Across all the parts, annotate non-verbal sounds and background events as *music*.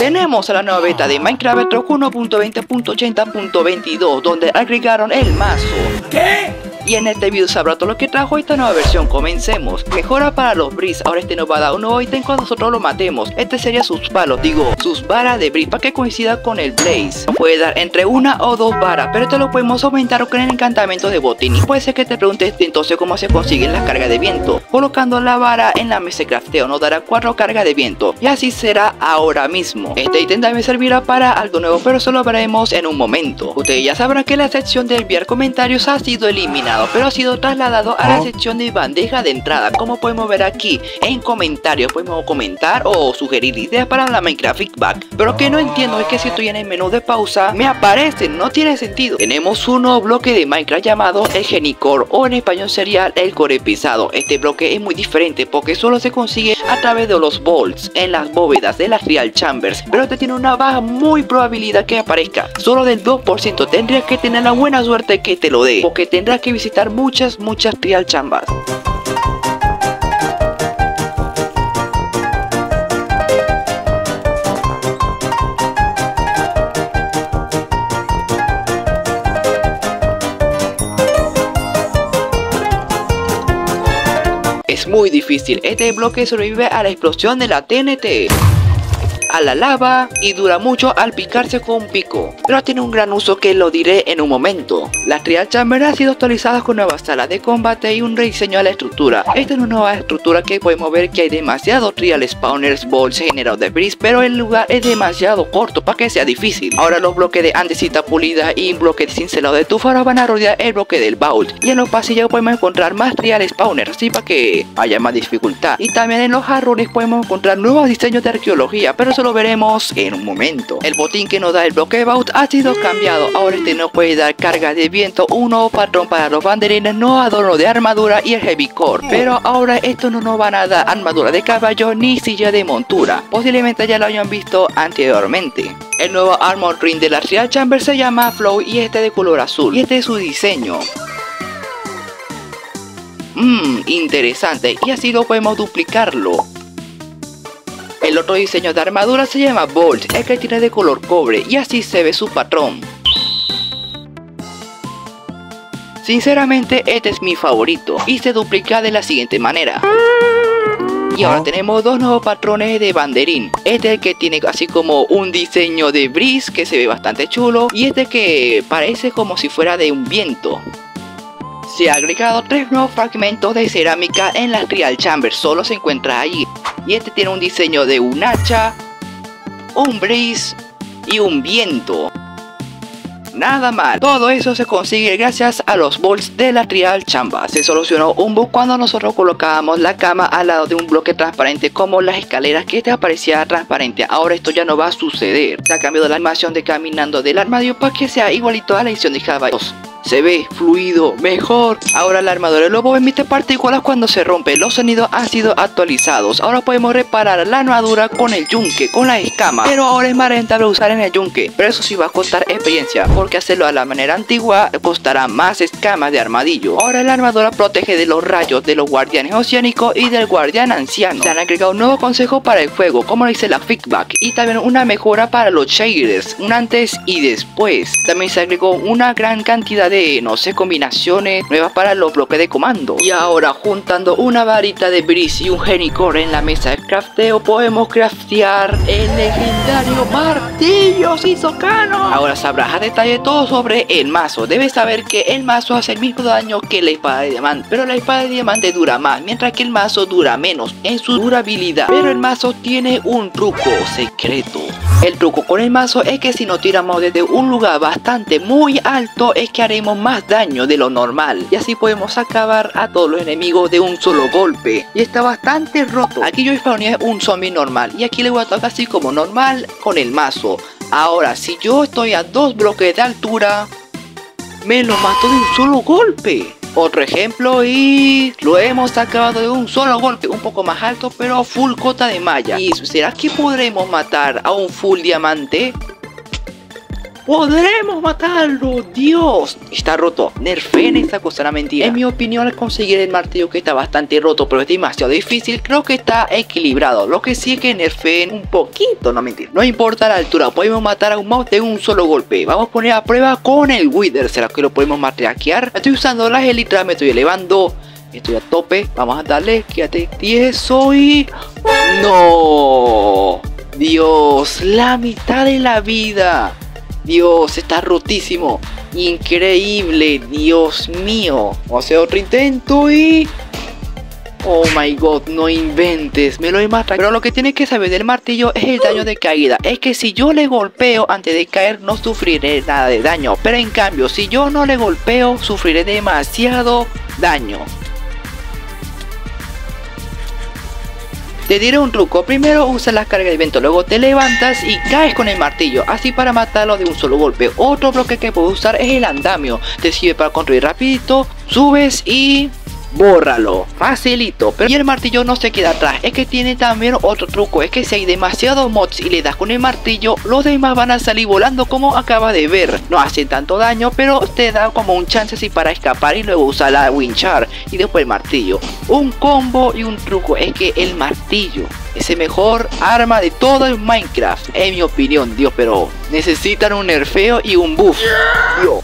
Tenemos la nueva beta de Minecraft 1.20.80.22 donde agregaron el mazo. ¿Qué? Y en este video sabrá todo lo que trajo esta nueva versión, comencemos. Mejora para los Breeze, ahora este nos va a dar un nuevo ítem cuando nosotros lo matemos. Este sería sus palos, digo, sus varas de Breeze para que coincida con el Blaze. Puede dar entre una o dos varas, pero esto lo podemos aumentar con el encantamiento de botín. Y puede ser que te preguntes entonces cómo se consiguen las cargas de viento. Colocando la vara en la mesa de crafteo nos dará cuatro cargas de viento. Y así será ahora mismo. Este ítem también servirá para algo nuevo, pero eso lo veremos en un momento. Ustedes ya sabrán que la sección de enviar comentarios ha sido eliminada pero ha sido trasladado a la sección de bandeja de entrada. Como podemos ver aquí en comentarios, podemos comentar o sugerir ideas para la Minecraft Feedback. Pero que no entiendo es que si estoy en el menú de pausa, me aparece, no tiene sentido. Tenemos un nuevo bloque de Minecraft llamado el Genicore o en español sería el core pisado. Este bloque es muy diferente porque solo se consigue a través de los bolts en las bóvedas de las Real Chambers. Pero este tiene una baja muy probabilidad que aparezca. Solo del 2% tendrías que tener la buena suerte que te lo dé. Porque tendrás que visitar muchas, muchas trial chambas. Es muy difícil, este bloque sobrevive a la explosión de la TNT a la lava y dura mucho al picarse con un pico, pero tiene un gran uso que lo diré en un momento. La Trial Chamber ha sido actualizada con nuevas salas de combate y un rediseño a la estructura. Esta es una nueva estructura que podemos ver que hay demasiados Trial Spawners Balls generados de Breeze, pero el lugar es demasiado corto para que sea difícil. Ahora los bloques de andesita pulida y bloques de cincelado de tufara van a rodear el bloque del Vault y en los pasillos podemos encontrar más Trial Spawners, así para que haya más dificultad. Y también en los jarrones podemos encontrar nuevos diseños de arqueología, pero lo veremos en un momento. El botín que nos da el bloque Bout ha sido cambiado. Ahora este no puede dar carga de viento, un nuevo patrón para los banderines, no adorno de armadura y el heavy core. Pero ahora esto no nos van a dar armadura de caballo ni silla de montura. Posiblemente ya lo hayan visto anteriormente. El nuevo armor ring de la Real Chamber se llama Flow y este de color azul. Y este es su diseño. Mmm, interesante. Y así lo podemos duplicarlo. El otro diseño de armadura se llama Bolt, el que tiene de color cobre y así se ve su patrón. Sinceramente este es mi favorito y se duplica de la siguiente manera. Y ahora tenemos dos nuevos patrones de banderín. Este que tiene así como un diseño de bris que se ve bastante chulo. Y este que parece como si fuera de un viento se ha agregado tres nuevos fragmentos de cerámica en la Real Chamber, solo se encuentra allí. Y este tiene un diseño de un hacha, un breeze y un viento. Nada mal, todo eso se consigue gracias a los bolts de la Trial Chamba. Se solucionó un bug cuando nosotros colocábamos la cama al lado de un bloque transparente como las escaleras que te aparecía transparente. Ahora esto ya no va a suceder. Se ha cambiado la animación de caminando del armario para que sea igualito a la edición de Java 2 se ve fluido, mejor. Ahora la armadura del lobo emite partículas cuando se rompe. Los sonidos han sido actualizados. Ahora podemos reparar la armadura con el yunque, con la escama. Pero ahora es más rentable usar en el yunque. Pero eso sí va a costar experiencia. Porque hacerlo a la manera antigua costará más escamas de armadillo. Ahora la armadura protege de los rayos de los guardianes oceánicos y del guardián anciano. Se han agregado un nuevo consejo para el juego, como dice la feedback. Y también una mejora para los shaders, un antes y después. También se agregó una gran cantidad de, no sé, combinaciones nuevas para los bloques de comando. Y ahora juntando una varita de Breeze y un Genicore en la mesa de crafteo podemos craftear el legendario martillo Sisokano. Ahora sabrás a detalle todo sobre el mazo. Debes saber que el mazo hace el mismo daño que la espada de diamante, pero la espada de diamante dura más, mientras que el mazo dura menos en su durabilidad. Pero el mazo tiene un truco secreto. El truco con el mazo es que si nos tiramos desde un lugar bastante muy alto es que haremos más daño de lo normal y así podemos acabar a todos los enemigos de un solo golpe y está bastante roto. Aquí yo spawné un zombie normal y aquí le voy a tocar así como normal con el mazo. Ahora si yo estoy a dos bloques de altura me lo mato de un solo golpe. Otro ejemplo y lo hemos acabado de un solo golpe, un poco más alto pero full cota de malla. ¿Y será que podremos matar a un full diamante? ¡Podremos matarlo! ¡Dios! Está roto. Nerfen esta cosa, la mentira. En mi opinión, al conseguir el martillo que está bastante roto, pero es demasiado difícil, creo que está equilibrado. Lo que sí es que nerfen un poquito, no mentir. No importa la altura, podemos matar a un mouse de un solo golpe. Vamos a poner a prueba con el Wither. ¿Será que lo podemos matraquear? Estoy usando las elitras, me estoy elevando. Estoy a tope. Vamos a darle. Quédate tieso y... ¡No! Dios, la mitad de la vida. Dios, está rotísimo. Increíble, Dios mío. O sea, otro intento y... Oh my god, no inventes, me lo he matado. Pero lo que tienes que saber del martillo es el daño de caída. Es que si yo le golpeo antes de caer no sufriré nada de daño. Pero en cambio, si yo no le golpeo, sufriré demasiado daño. Te diré un truco, primero usa la carga de viento, luego te levantas y caes con el martillo, así para matarlo de un solo golpe. Otro bloque que puedo usar es el andamio, te sirve para construir rapidito, subes y bórralo, facilito. Pero y el martillo no se queda atrás, es que tiene también otro truco, es que si hay demasiados mods y le das con el martillo, los demás van a salir volando como acabas de ver. No hacen tanto daño, pero te da como un chance así para escapar y luego usar la winchar y después el martillo. Un combo y un truco es que el martillo es el mejor arma de todo el Minecraft, en mi opinión, Dios, pero necesitan un nerfeo y un buff.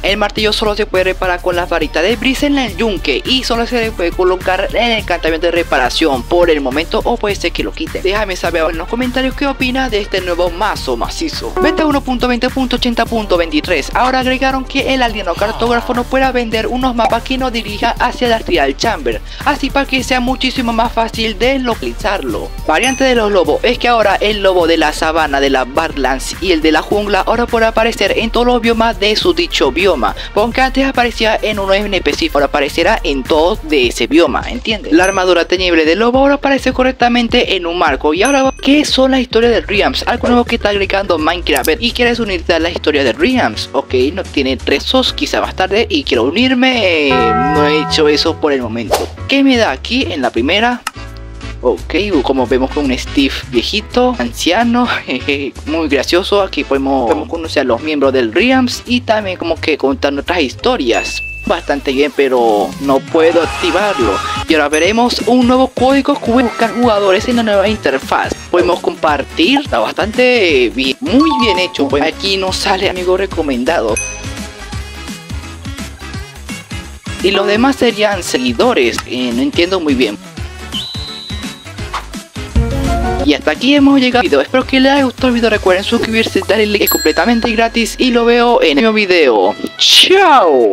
El martillo solo se puede reparar con las varitas de brisa en el yunque y solo se le puede colocar en el encantamiento de reparación por el momento o puede ser que lo quiten. Déjame saber en los comentarios qué opinas de este nuevo mazo macizo. Beta 1.20.80.23 Ahora agregaron que el alieno cartógrafo no pueda vender unos mapas que nos dirijan hacia la Trial Chamber, así para que sea muchísimo más fácil de localizarlo. Variante de los lobos es que ahora el lobo de la sabana, de la Badlands y el de la jungla ahora puede aparecer en todos los biomas de su dicho bioma, porque antes aparecía en uno específico, ahora aparecerá en todos de ese bioma, ¿entiendes? La armadura tenible del lobo ahora aparece correctamente en un marco y ahora ¿qué son las historias de Riams? Algo nuevo que está agregando Minecraft y quieres unirte a la historia de Riams, ok, no tiene rezos, quizá más tarde y quiero unirme, no he hecho eso por el momento. ¿Qué me da aquí en la primera? Ok, como vemos con un Steve viejito, anciano, *laughs* muy gracioso. Aquí podemos, conocer a los miembros del Riams y también como que contar nuestras historias. Bastante bien, pero no puedo activarlo. Y ahora veremos un nuevo código que buscar jugadores en la nueva interfaz. Podemos compartir, está bastante bien, muy bien hecho. Pues aquí nos sale amigo recomendado. Y los demás serían seguidores, eh, no entiendo muy bien. Y hasta aquí hemos llegado video. Espero que les haya gustado el video. Recuerden suscribirse, darle like, es completamente gratis y lo veo en el nuevo video. ¡Chao!